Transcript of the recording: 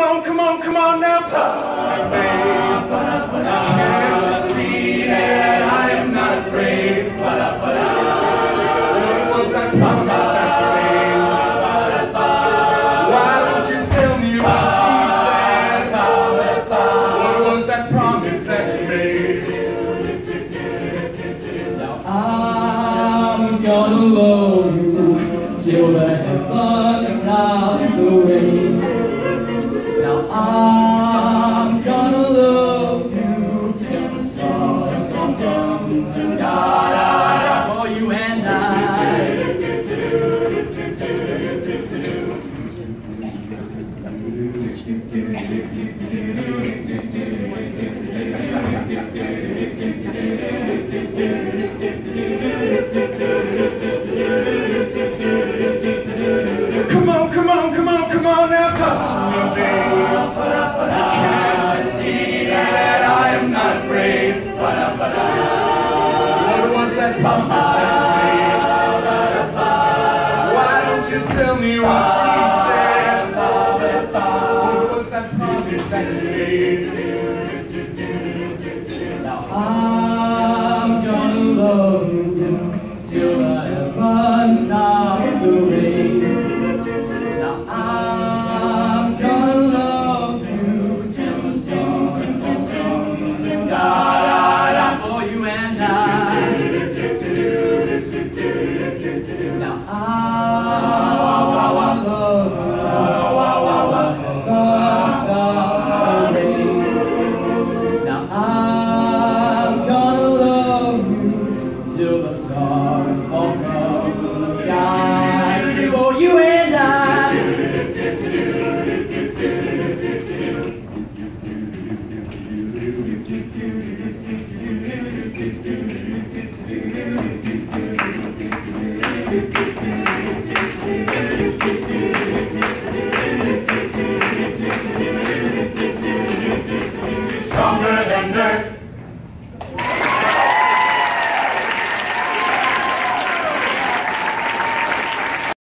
on come on, come on now, touch me, babe. Can't you see that I am not afraid? What was that promise that you made? Why don't you tell me what she said? What was that promise that you made? Now I'm gonna love you till the heavens stop the rain. Now come on, now, touch me, babe. Can't you see that I am not afraid? What was that made? Why don't you tell me what she said? What was that promise that you made? Stars fall from the sky Stronger.